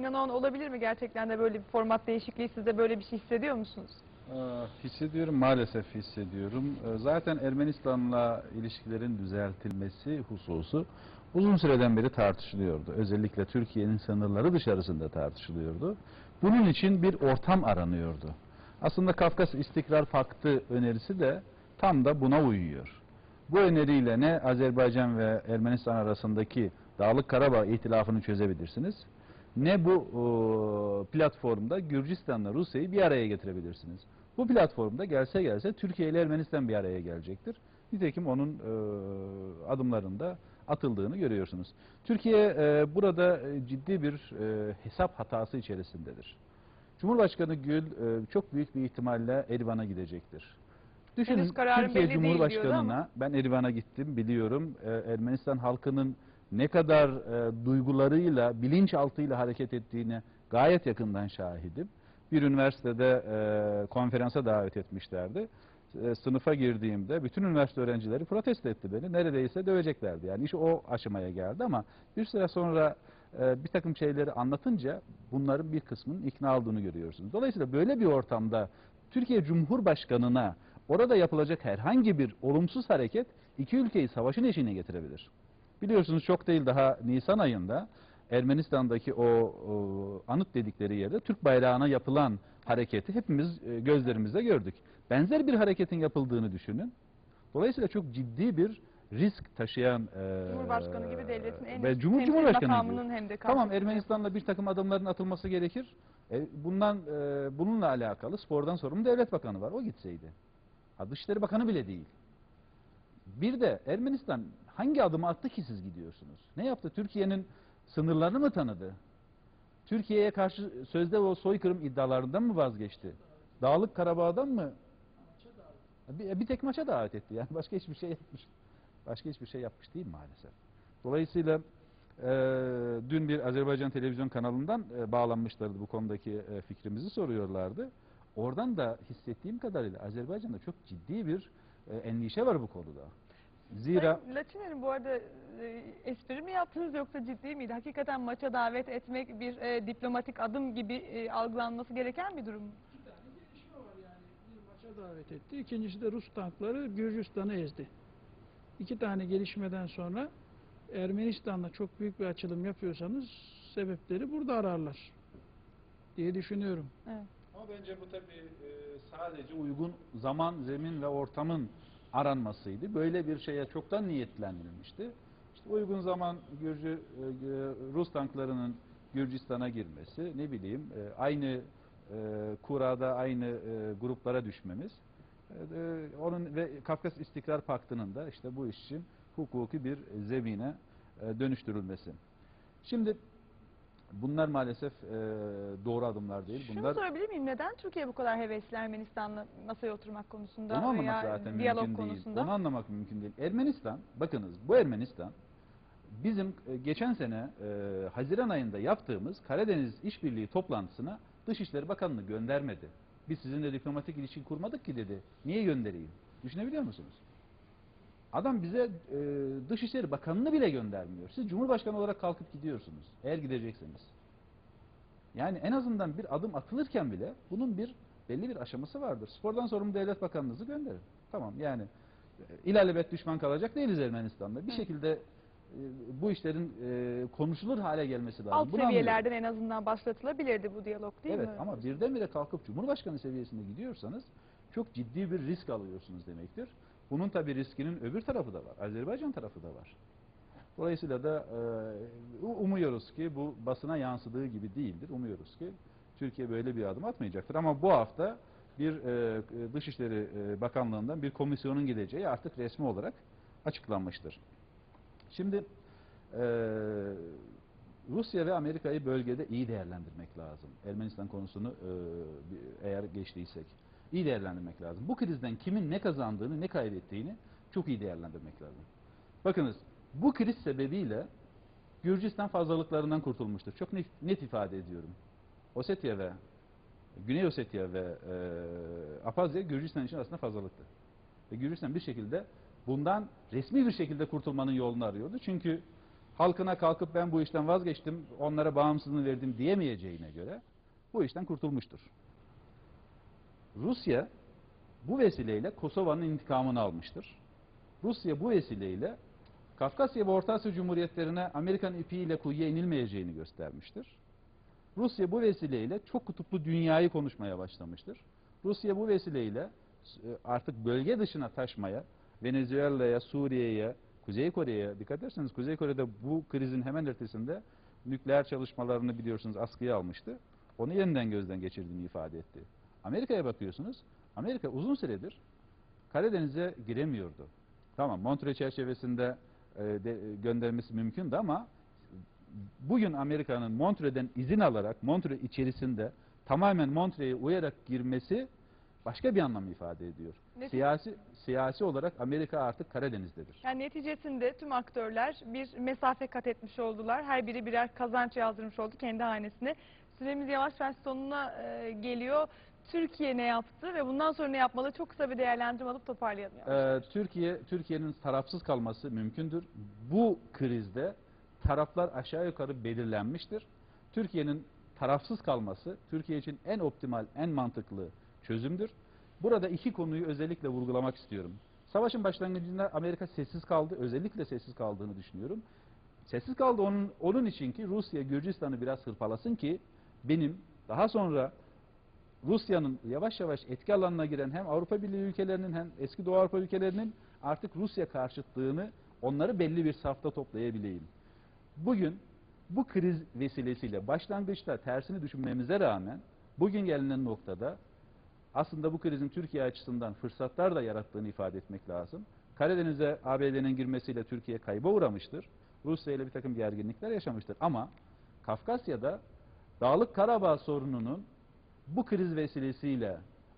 Sinan Oğan olabilir mi gerçekten de böyle bir format değişikliği siz de böyle bir şey hissediyor musunuz? Aa, Hissediyorum, maalesef hissediyorum. Ee, Zaten Ermenistan'la ilişkilerin düzeltilmesi hususu uzun süreden beri tartışılıyordu. Özellikle Türkiye'nin sınırları dışarısında tartışılıyordu. Bunun için bir ortam aranıyordu. Aslında Kafkas İstikrar Paktı önerisi de tam da buna uyuyor. Bu öneriyle ne Azerbaycan ve Ermenistan arasındaki Dağlık Karabağ ihtilafını çözebilirsiniz, ne bu e, platformda Gürcistan'la Rusya'yı bir araya getirebilirsiniz. Bu platformda gelse gelse Türkiye ile Ermenistan bir araya gelecektir. Nitekim onun e, adımlarında atıldığını görüyorsunuz. Türkiye e, burada e, ciddi bir e, hesap hatası içerisindedir. Cumhurbaşkanı Gül e, çok büyük bir ihtimalle Erivan'a gidecektir. Düşünün Türkiye Cumhurbaşkanı'na ben Erivan'a gittim biliyorum. E, Ermenistan halkının ne kadar e, duygularıyla, bilinçaltıyla hareket ettiğini gayet yakından şahidim. Bir üniversitede e, konferansa davet etmişlerdi. E, sınıfa girdiğimde bütün üniversite öğrencileri protesto etti beni. Neredeyse döveceklerdi. Yani iş o aşamaya geldi ama bir süre sonra e, bir takım şeyleri anlatınca bunların bir kısmının ikna olduğunu görüyorsunuz. Dolayısıyla böyle bir ortamda Türkiye Cumhurbaşkanı'na orada yapılacak herhangi bir olumsuz hareket iki ülkeyi savaşın eşiğine getirebilir. Biliyorsunuz çok değil daha Nisan ayında Ermenistan'daki o, o anıt dedikleri yerde Türk bayrağına yapılan hareketi hepimiz e, gözlerimizle gördük. Benzer bir hareketin yapıldığını düşünün. Dolayısıyla çok ciddi bir risk taşıyan e, Cumhurbaşkanı gibi devletin en ve Cumhur, Cumhurbaşkanı gibi. hem de Tamam Ermenistan'la bir takım adımların atılması gerekir. E, bundan e, bununla alakalı spordan sorumlu devlet bakanı var. O gitseydi. Ha, Dışişleri Bakanı bile değil. Bir de Ermenistan hangi adımı attı ki siz gidiyorsunuz? Ne yaptı? Türkiye'nin sınırlarını mı tanıdı? Türkiye'ye karşı sözde o soykırım iddialarından mı vazgeçti? Dağlık Karabağ'dan mı? Bir, bir tek maça davet etti. Yani başka hiçbir şey yapmış. Başka hiçbir şey yapmış değil maalesef. Dolayısıyla e, dün bir Azerbaycan televizyon kanalından e, bağlanmışlardı bu konudaki e, fikrimizi soruyorlardı. Oradan da hissettiğim kadarıyla Azerbaycan'da çok ciddi bir e, endişe var bu konuda. Zira Sayın Latiner'in bu arada e, espri mi yaptınız yoksa ciddi miydi? Hakikaten maça davet etmek bir e, diplomatik adım gibi e, algılanması gereken bir durum mu? İki tane gelişme var yani. Bir maça davet etti. İkincisi de Rus tankları Gürcistan'ı ezdi. İki tane gelişmeden sonra Ermenistan'la çok büyük bir açılım yapıyorsanız sebepleri burada ararlar diye düşünüyorum. Evet. Ama bence bu tabii e, sadece uygun zaman, zemin ve ortamın aranmasıydı. Böyle bir şeye çoktan niyetlendirilmişti. İşte uygun zaman Gürcü, e, e, Rus tanklarının Gürcistan'a girmesi, ne bileyim e, aynı kurada aynı gruplara düşmemiz, onun ve Kafkas İstikrar Paktı'nın da işte bu iş için hukuki bir zemine dönüştürülmesi. Şimdi bunlar maalesef e, doğru adımlar değil. Şunu Bunlar sorabilir miyim? Neden Türkiye bu kadar hevesli Ermenistan'la masaya oturmak konusunda Onu anlamak veya zaten diyalog mümkün konusunda? değil. Onu anlamak mümkün değil. Ermenistan, bakınız bu Ermenistan bizim e, geçen sene e, Haziran ayında yaptığımız Karadeniz İşbirliği toplantısına Dışişleri Bakanlığı göndermedi. Biz sizinle diplomatik ilişki kurmadık ki dedi. Niye göndereyim? Düşünebiliyor musunuz? Adam bize e, Dışişleri Bakanını bile göndermiyor. Siz Cumhurbaşkanı olarak kalkıp gidiyorsunuz. Eğer gidecekseniz. Yani en azından bir adım atılırken bile bunun bir belli bir aşaması vardır. Spordan sorumlu devlet bakanınızı gönderin. Tamam yani e, düşman kalacak değiliz Ermenistan'da. Bir Hı. şekilde e, bu işlerin e, konuşulur hale gelmesi lazım. Alt Bunu anlıyorum. seviyelerden en azından başlatılabilirdi bu diyalog değil evet, mi? ama birdenbire kalkıp Cumhurbaşkanı seviyesine gidiyorsanız çok ciddi bir risk alıyorsunuz demektir. Bunun tabi riskinin öbür tarafı da var. Azerbaycan tarafı da var. Dolayısıyla da e, umuyoruz ki bu basına yansıdığı gibi değildir. Umuyoruz ki Türkiye böyle bir adım atmayacaktır. Ama bu hafta bir e, Dışişleri e, Bakanlığı'ndan bir komisyonun gideceği artık resmi olarak açıklanmıştır. Şimdi e, Rusya ve Amerika'yı bölgede iyi değerlendirmek lazım. Ermenistan konusunu e, eğer geçtiysek iyi değerlendirmek lazım. Bu krizden kimin ne kazandığını ne kaybettiğini çok iyi değerlendirmek lazım. Bakınız bu kriz sebebiyle Gürcistan fazlalıklarından kurtulmuştur. Çok net, net ifade ediyorum. Ossetya ve Güney Ossetya ve e, Abhazya Gürcistan için aslında fazlalıktı. Ve Gürcistan bir şekilde bundan resmi bir şekilde kurtulmanın yolunu arıyordu. Çünkü halkına kalkıp ben bu işten vazgeçtim, onlara bağımsızlığını verdim diyemeyeceğine göre bu işten kurtulmuştur. Rusya bu vesileyle Kosova'nın intikamını almıştır. Rusya bu vesileyle Kafkasya ve Orta Asya Cumhuriyetlerine Amerikan ipiyle kuyuya inilmeyeceğini göstermiştir. Rusya bu vesileyle çok kutuplu dünyayı konuşmaya başlamıştır. Rusya bu vesileyle e, artık bölge dışına taşmaya, Venezuela'ya, Suriye'ye, Kuzey Kore'ye dikkat ederseniz Kuzey Kore'de bu krizin hemen ertesinde nükleer çalışmalarını biliyorsunuz askıya almıştı. Onu yeniden gözden geçirdiğini ifade etti. Amerika'ya bakıyorsunuz. Amerika uzun süredir Karadeniz'e giremiyordu. Tamam Montreux çerçevesinde e, de, göndermesi mümkündü ama bugün Amerika'nın Montreux'den izin alarak Montreux içerisinde tamamen Montreux'e uyarak girmesi başka bir anlam ifade ediyor. Neti- Siyasi siyasi olarak Amerika artık Karadeniz'dedir. Yani neticesinde tüm aktörler bir mesafe kat etmiş oldular. Her biri birer kazanç yazdırmış oldu kendi hanesine. Süremiz yavaş yavaş sonuna e, geliyor. Türkiye ne yaptı ve bundan sonra ne yapmalı? Çok kısa bir değerlendirme alıp toparlayalım. Ee, Türkiye Türkiye'nin tarafsız kalması mümkündür. Bu krizde taraflar aşağı yukarı belirlenmiştir. Türkiye'nin tarafsız kalması Türkiye için en optimal, en mantıklı çözümdür. Burada iki konuyu özellikle vurgulamak istiyorum. Savaşın başlangıcında Amerika sessiz kaldı. Özellikle sessiz kaldığını düşünüyorum. Sessiz kaldı onun, onun için ki Rusya Gürcistan'ı biraz hırpalasın ki benim daha sonra Rusya'nın yavaş yavaş etki alanına giren hem Avrupa Birliği ülkelerinin hem eski Doğu Avrupa ülkelerinin artık Rusya karşıtlığını onları belli bir safta toplayabileyim. Bugün bu kriz vesilesiyle başlangıçta tersini düşünmemize rağmen bugün gelinen noktada aslında bu krizin Türkiye açısından fırsatlar da yarattığını ifade etmek lazım. Karadeniz'e ABD'nin girmesiyle Türkiye kayba uğramıştır. Rusya ile bir takım gerginlikler yaşamıştır. Ama Kafkasya'da Dağlık Karabağ sorununun bu kriz vesilesiyle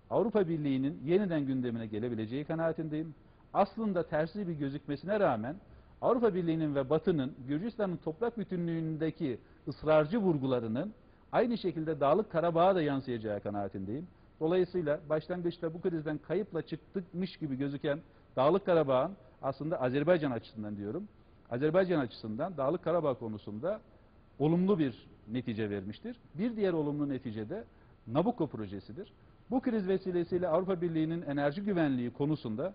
Avrupa Birliği'nin yeniden gündemine gelebileceği kanaatindeyim. Aslında tersi bir gözükmesine rağmen Avrupa Birliği'nin ve Batı'nın Gürcistan'ın toprak bütünlüğündeki ısrarcı vurgularının aynı şekilde Dağlık Karabağ'a da yansıyacağı kanaatindeyim. Dolayısıyla başlangıçta bu krizden kayıpla çıktıkmış gibi gözüken Dağlık Karabağ'ın aslında Azerbaycan açısından diyorum. Azerbaycan açısından Dağlık Karabağ konusunda olumlu bir netice vermiştir. Bir diğer olumlu netice de Nabucco projesidir. Bu kriz vesilesiyle Avrupa Birliği'nin enerji güvenliği konusunda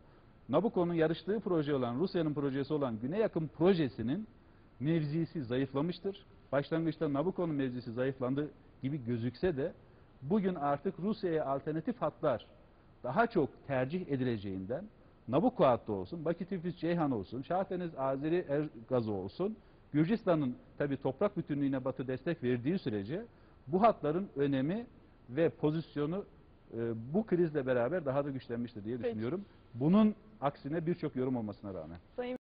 Nabucco'nun yarıştığı proje olan, Rusya'nın projesi olan Güney Akım projesinin mevzisi zayıflamıştır. Başlangıçta Nabucco'nun mevzisi zayıflandı gibi gözükse de bugün artık Rusya'ya alternatif hatlar daha çok tercih edileceğinden Nabucco hattı olsun, Bakü Tiflis Ceyhan olsun, Şahdeniz Azeri Er gazı olsun, Gürcistan'ın tabi toprak bütünlüğüne Batı destek verdiği sürece bu hatların önemi ve pozisyonu e, bu krizle beraber daha da güçlenmiştir diye Peki. düşünüyorum. Bunun aksine birçok yorum olmasına rağmen. Sayın